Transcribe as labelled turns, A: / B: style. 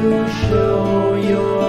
A: show your